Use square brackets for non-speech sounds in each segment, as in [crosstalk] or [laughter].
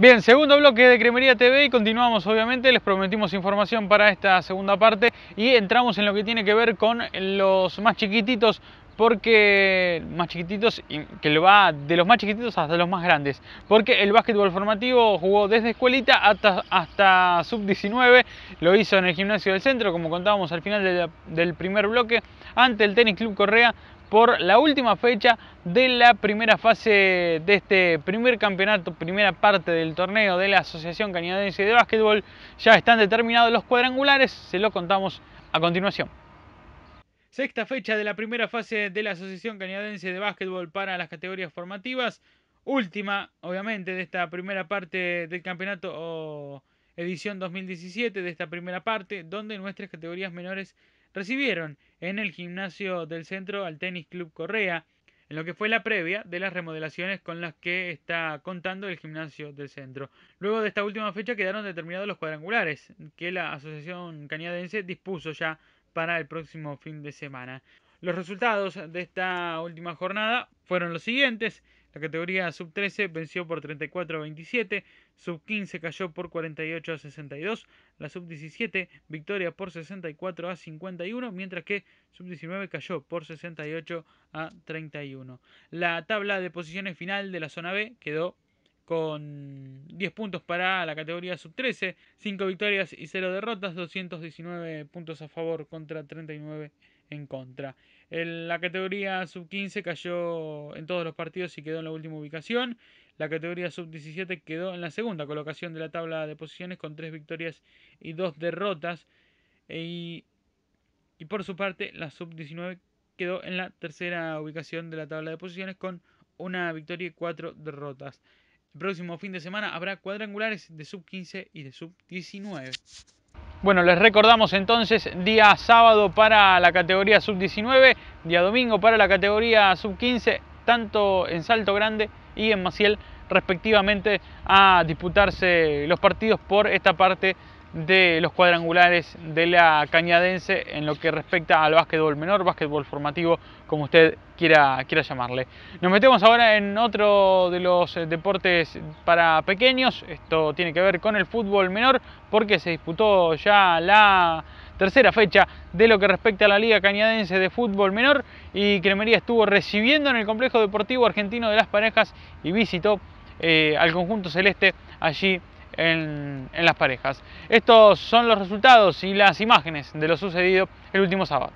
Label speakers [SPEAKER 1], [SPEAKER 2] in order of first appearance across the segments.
[SPEAKER 1] Bien, segundo bloque de Cremería TV y continuamos obviamente, les prometimos información para esta segunda parte y entramos en lo que tiene que ver con los más chiquititos porque más chiquititos, que lo va de los más chiquititos hasta los más grandes, porque el básquetbol formativo jugó desde escuelita hasta, hasta sub-19, lo hizo en el gimnasio del centro, como contábamos al final del primer bloque, ante el Tenis Club Correa, por la última fecha de la primera fase de este primer campeonato, primera parte del torneo de la Asociación Canadiense de Básquetbol. Ya están determinados los cuadrangulares, se los contamos a continuación. Sexta fecha de la primera fase de la Asociación Canadiense de Básquetbol para las categorías formativas. Última, obviamente, de esta primera parte del campeonato o edición 2017 de esta primera parte, donde nuestras categorías menores recibieron en el gimnasio del centro al Tenis Club Correa, en lo que fue la previa de las remodelaciones con las que está contando el gimnasio del centro. Luego de esta última fecha quedaron determinados los cuadrangulares que la Asociación Cañadense dispuso ya para el próximo fin de semana. Los resultados de esta última jornada fueron los siguientes. La categoría sub-13 venció por 34 a 27, sub-15 cayó por 48 a 62, la sub-17 victoria por 64 a 51, mientras que sub-19 cayó por 68 a 31. La tabla de posiciones final de la zona B quedó con 10 puntos para la categoría sub-13, 5 victorias y 0 derrotas, 219 puntos a favor contra 39 en contra. En la categoría sub-15 cayó en todos los partidos y quedó en la última ubicación. La categoría sub-17 quedó en la segunda colocación de la tabla de posiciones con 3 victorias y 2 derrotas. Y, y por su parte, la sub-19 quedó en la tercera ubicación de la tabla de posiciones con una victoria y 4 derrotas. El próximo fin de semana habrá cuadrangulares de sub-15 y de sub-19. Bueno, les recordamos entonces día sábado para la categoría sub-19, día domingo para la categoría sub-15, tanto en Salto Grande y en Maciel respectivamente a disputarse los partidos por esta parte de los cuadrangulares de la cañadense en lo que respecta al básquetbol menor, básquetbol formativo, como usted quiera, quiera llamarle. Nos metemos ahora en otro de los eh, deportes para pequeños, esto tiene que ver con el fútbol menor, porque se disputó ya la tercera fecha de lo que respecta a la Liga Cañadense de Fútbol Menor y Cremería estuvo recibiendo en el Complejo Deportivo Argentino de las Parejas y visitó eh, al conjunto celeste allí en, las parejas. Estos son los resultados y las imágenes de lo sucedido el último sábado.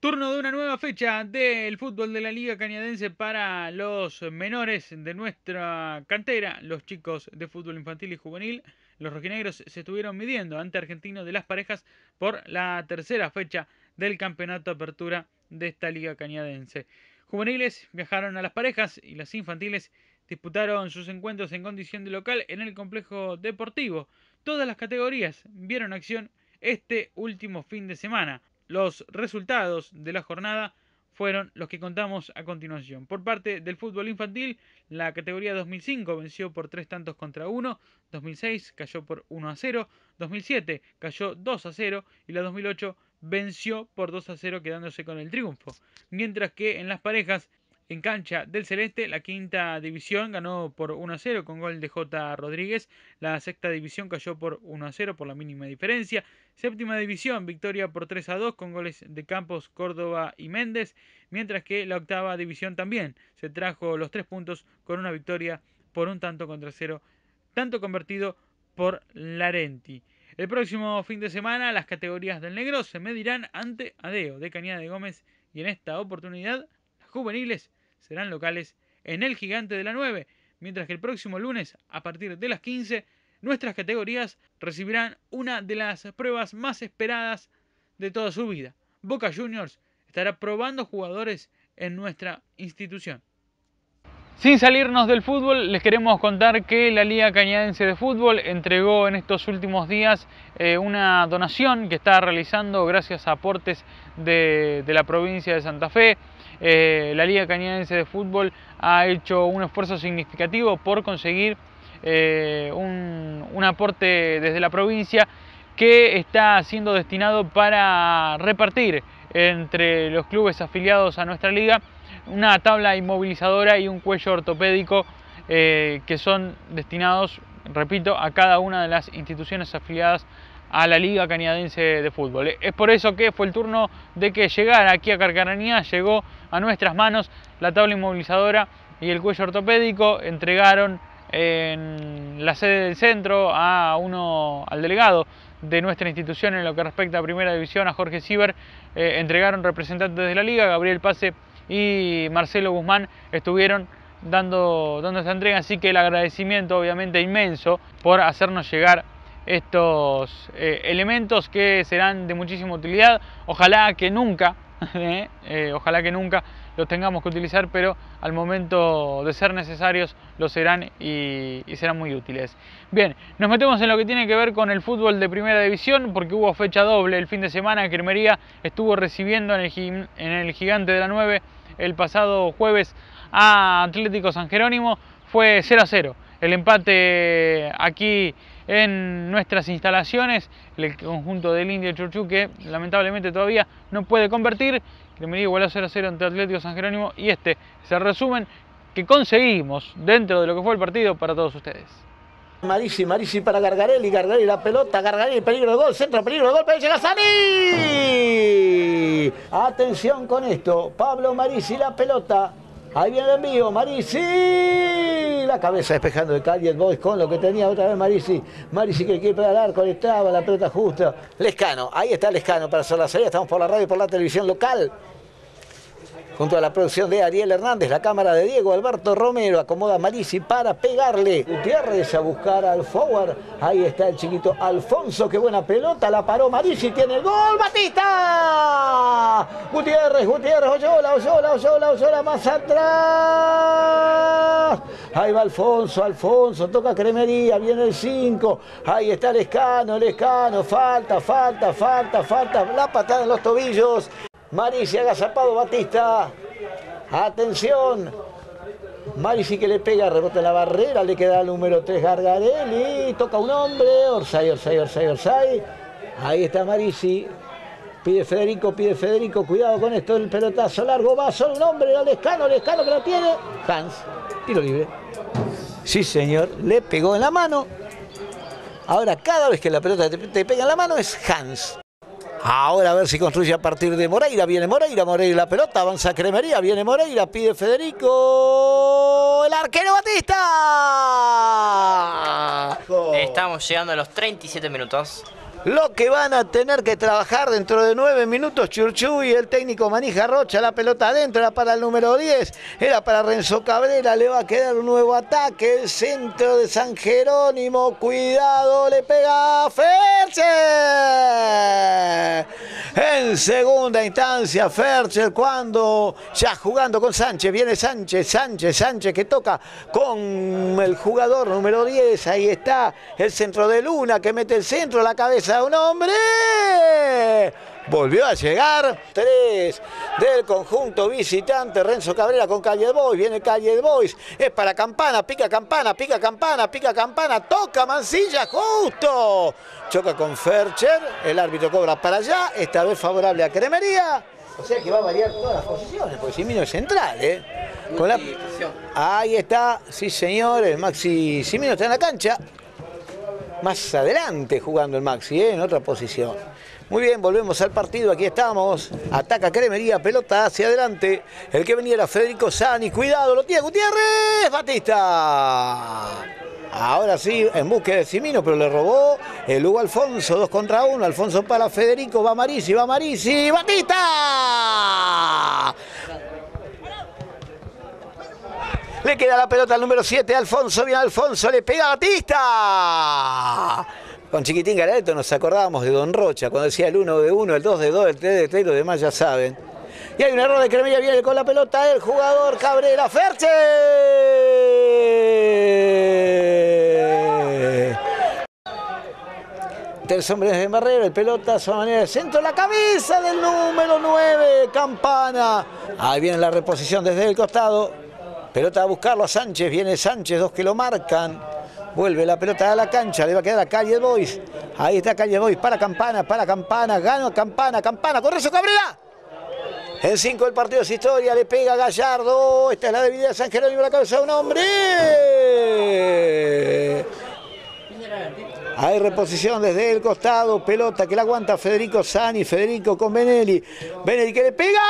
[SPEAKER 1] Turno de una nueva fecha del fútbol de la Liga Cañadense para los menores de nuestra cantera, los chicos de fútbol infantil y juvenil. Los rojinegros se estuvieron midiendo ante Argentino de las Parejas por la tercera fecha del campeonato apertura de esta Liga Cañadense. Juveniles viajaron a las parejas y las infantiles disputaron sus encuentros en condición de local en el complejo deportivo. Todas las categorías vieron acción este último fin de semana. Los resultados de la jornada fueron los que contamos a continuación. Por parte del fútbol infantil, la categoría 2005 venció por 3 tantos contra 1, 2006 cayó por 1 a 0, 2007 cayó 2 a 0 y la 2008 venció por 2 a 0 quedándose con el triunfo. Mientras que en las parejas en cancha del Celeste, la quinta división ganó por 1 a 0 con gol de J. Rodríguez. La sexta división cayó por 1 a 0 por la mínima diferencia. Séptima división, victoria por 3 a 2 con goles de Campos, Córdoba y Méndez. Mientras que la octava división también se trajo los tres puntos con una victoria por un tanto contra cero, tanto convertido por Larenti. El próximo fin de semana las categorías del negro se medirán ante Adeo de Cañada de Gómez y en esta oportunidad las juveniles serán locales en el Gigante de la 9, mientras que el próximo lunes, a partir de las 15, nuestras categorías recibirán una de las pruebas más esperadas de toda su vida. Boca Juniors estará probando jugadores en nuestra institución. Sin salirnos del fútbol, les queremos contar que la Liga Cañadense de Fútbol entregó en estos últimos días eh, una donación que está realizando gracias a aportes de, la provincia de Santa Fe. Eh, la Liga Cañadense de Fútbol ha hecho un esfuerzo significativo por conseguir eh, un, un aporte desde la provincia que está siendo destinado para repartir entre los clubes afiliados a nuestra liga una tabla inmovilizadora y un cuello ortopédico eh, que son destinados, repito, a cada una de las instituciones afiliadas a la Liga Cañadense de Fútbol. Es por eso que fue el turno de que llegara aquí a Carcaranía, llegó a nuestras manos la tabla inmovilizadora y el cuello ortopédico, entregaron en la sede del centro a uno, al delegado de nuestra institución en lo que respecta a Primera División, a Jorge Ciber, eh, entregaron representantes de la Liga, Gabriel Pase y Marcelo Guzmán estuvieron dando, dando esta entrega, así que el agradecimiento obviamente inmenso por hacernos llegar estos eh, elementos que serán de muchísima utilidad. Ojalá que nunca, [laughs] eh, eh, ojalá que nunca los tengamos que utilizar, pero al momento de ser necesarios lo serán y, serán muy útiles. Bien, nos metemos en lo que tiene que ver con el fútbol de primera división, porque hubo fecha doble el fin de semana. Cremería estuvo recibiendo en el, en el Gigante de la 9 el pasado jueves a Atlético San Jerónimo. Fue 0 a 0. El empate aquí en nuestras instalaciones, el conjunto del Indio Churchú que lamentablemente todavía no puede convertir, Cremería igual a 0 a 0 ante Atlético San Jerónimo y este es el resumen que conseguimos dentro de lo que fue el partido para todos ustedes.
[SPEAKER 2] Marisi, Marisi para Gargarelli, Gargarelli la pelota, Gargarelli, peligro de gol, centro, peligro de gol, pero llega Sani. Atención con esto, Pablo Marisi la pelota, ahí viene el envío, Marisi la cabeza despejando de calle el Boys con lo que tenía otra vez Marisi. Marisi que quiere pegar al arco, estaba la pelota justa. Lescano, ahí está Lescano para hacer la salida. Estamos por la radio y por la televisión local junto a la producción de Ariel Hernández, la cámara de Diego Alberto Romero, acomoda Marisi para pegarle. Gutiérrez a buscar al forward, ahí está el chiquito Alfonso, qué buena pelota, la paró Marisi, tiene el gol, Batista. Gutiérrez, Gutiérrez, Oyola, Oyola, Oyola, Oyola, más atrás. Ahí va Alfonso, Alfonso, toca Cremería, viene el 5, ahí está el escano, el escano, falta, falta, falta, falta, la patada en los tobillos. Marisi agazapado Batista. Atención. Marisi que le pega, rebota en la barrera, le queda el número 3 Gargarelli, toca un hombre, Orsay, Orsay, Orsay, Orsay. Ahí está Marisi. Pide Federico, pide Federico, cuidado con esto, el pelotazo largo va, solo un hombre, el escano, el escano que lo tiene. Hans, tiro libre. Sí, señor, le pegó en la mano. Ahora, cada vez que la pelota te pega en la mano es Hans. Ahora a ver si construye a partir de Moreira. Viene Moreira, Moreira la pelota, avanza Cremería, viene Moreira, pide Federico. El arquero Batista.
[SPEAKER 3] Estamos llegando a los 37 minutos.
[SPEAKER 2] Lo que van a tener que trabajar dentro de nueve minutos Churchu y el técnico Manija Rocha, la pelota adentro, era para el número 10, era para Renzo Cabrera, le va a quedar un nuevo ataque, el centro de San Jerónimo, cuidado, le pega Fercher. En segunda instancia, Fercher cuando ya jugando con Sánchez, viene Sánchez, Sánchez, Sánchez que toca con el jugador número 10, ahí está el centro de Luna que mete el centro, la cabeza un hombre. Volvió a llegar. Tres del conjunto visitante. Renzo Cabrera con Calle Boys. Viene Calle Boys. Es para Campana. Pica Campana. Pica Campana. Pica Campana. Toca Mancilla. Justo. Choca con Fercher. El árbitro cobra para allá. Esta vez favorable a Cremería. O sea que va a variar todas las posiciones. Porque Simino es central. ¿eh? Con la... Ahí está. Sí, señor. El Maxi Simino está en la cancha más adelante jugando el Maxi, ¿eh? en otra posición. Muy bien, volvemos al partido, aquí estamos. Ataca Cremería, pelota hacia adelante. El que venía era Federico Sani, cuidado, lo tiene Gutiérrez, Batista. Ahora sí, en búsqueda de Simino, pero le robó el Hugo Alfonso, dos contra uno. Alfonso para Federico, va Marisi, va Marisi, Batista. Le queda la pelota al número 7, Alfonso. Bien, Alfonso, le pega a Batista. Con Chiquitín Garareto nos acordábamos de Don Rocha, cuando decía el 1 de 1, el 2 de 2, el 3 de 3, los demás ya saben. Y hay un error de Cremilla, viene con la pelota el jugador Cabrera Ferche. Tres hombres en barrera, el pelota a manera de centro, la cabeza del número 9, Campana. Ahí viene la reposición desde el costado. Pelota a buscarlo a Sánchez, viene Sánchez, dos que lo marcan. Vuelve la pelota a la cancha, le va a quedar a Calle Boys. Ahí está Calle Boys, para Campana, para Campana, gano Campana, Campana, Correzo Cabrera. El 5 del partido es historia, le pega Gallardo. Esta es la debilidad de San Jerónimo, la cabeza de un hombre. Hay reposición desde el costado, pelota que la aguanta Federico Sani, Federico con Benelli. Benelli que le pega.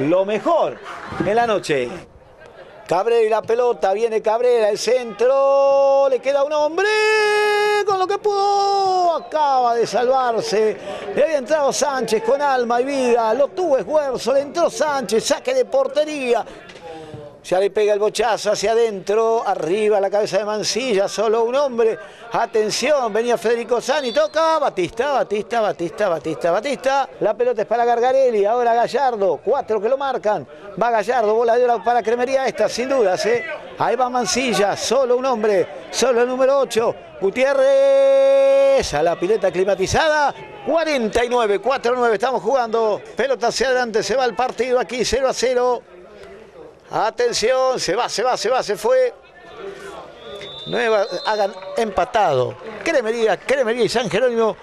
[SPEAKER 2] Lo mejor en la noche. Cabrera y la pelota, viene Cabrera, el centro, le queda un hombre con lo que pudo, acaba de salvarse, le había entrado Sánchez con alma y vida, lo tuvo esfuerzo, le entró Sánchez, saque de portería, ya le pega el bochazo hacia adentro, arriba la cabeza de Mancilla, solo un hombre. Atención, venía Federico Sani, toca Batista, Batista, Batista, Batista, Batista. La pelota es para Gargarelli, ahora Gallardo, cuatro que lo marcan. Va Gallardo, bola de oro para Cremería esta, sin dudas. ¿eh? Ahí va Mancilla, solo un hombre, solo el número 8. Gutiérrez a la pileta climatizada. 49, 4-9, estamos jugando. Pelota hacia adelante, se va el partido aquí 0 a 0. Atención, se va, se va, se va, se fue. Nueva, hagan empatado. Cremería, Cremería y San Jerónimo.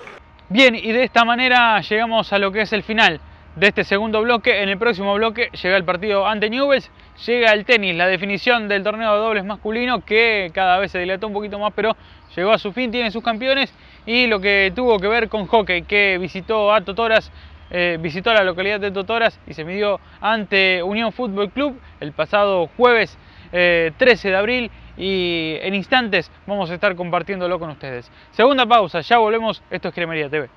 [SPEAKER 1] Bien, y de esta manera llegamos a lo que es el final de este segundo bloque. En el próximo bloque llega el partido ante Newells, llega el tenis, la definición del torneo de dobles masculino que cada vez se dilató un poquito más, pero llegó a su fin, tiene sus campeones y lo que tuvo que ver con hockey, que visitó a Totoras eh, visitó la localidad de Totoras y se midió ante Unión Fútbol Club el pasado jueves 13 eh, de abril y en instantes vamos a estar compartiéndolo con ustedes. Segunda pausa, ya volvemos, esto es Cremería TV.